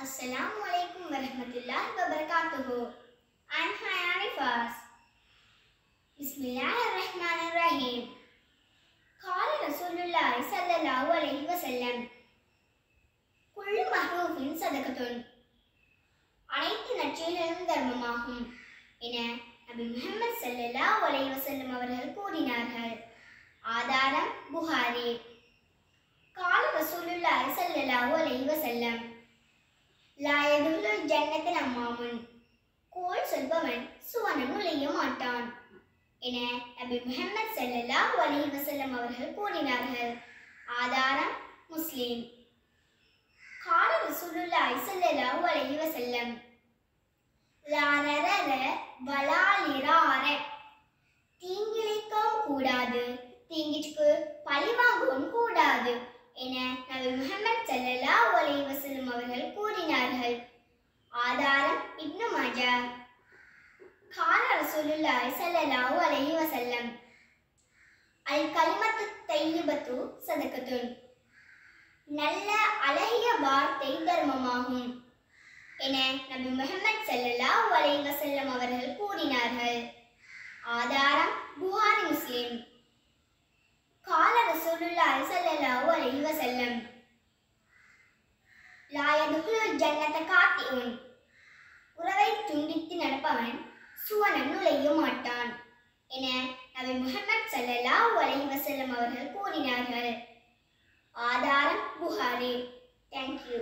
Assalamu alaikum warahmatullahi wabarakatuh. I'm Hayani Fars. Bismillahirrahmanirrahim. قال رسول الله صلى الله عليه وسلم كل محروف صدقة அனைத்து நற்செயல்களும் தர்மமாகும் என நபி முஹம்மது ஸல்லல்லாஹு அலைஹி வஸல்லம் அவர்கள் கூறினார்கள் ஆதாரம் புகாரி قال رسول الله صلى الله லாயதுள்ள ஜன்னத்தின் அம்மாமன் கோல் சொல்பவன் சுவனம் நுழைய மாட்டான் என நபி முகமது சல்லல்லா அலி வசல்லம் அவர்கள் கூறினார்கள் ஆதாரம் முஸ்லீம் கால ரசூலுல்லாஹி ஸல்லல்லாஹு அலைஹி வஸல்லம் லாரரர வலாலிரார தீங்கிழைக்கவும் கூடாது தீங்கிற்கு பழிவா இப்னு மாஜா கால ரசூலுல்லாஹி ஸல்லல்லாஹு அலைஹி வஸல்லம் அல் கலிமத்து தையிபத்து சதகத்துன் நல்ல அழகிய வார்த்தை தர்மமாகும் என நபி முஹம்மது ஸல்லல்லாஹு அலைஹி வஸல்லம் அவர்கள் கூறினார்கள். ஆதாரம் புகாரி முஸ்லிம். கால ரசூலுல்லாஹி ஸல்லல்லாஹு அலைஹி வஸல்லம். லா யதுகுலுல் ஜன்னத காத்திஉன். துண்டித்து நடப்பவன் சுவனம் நுழைய மாட்டான் என நபி முகமது ஸல்லல்லாஹு அலைஹி வஸல்லம் அவர்கள் கூறினார்கள். ஆதாரம் புகாரி. தேங்க்யூ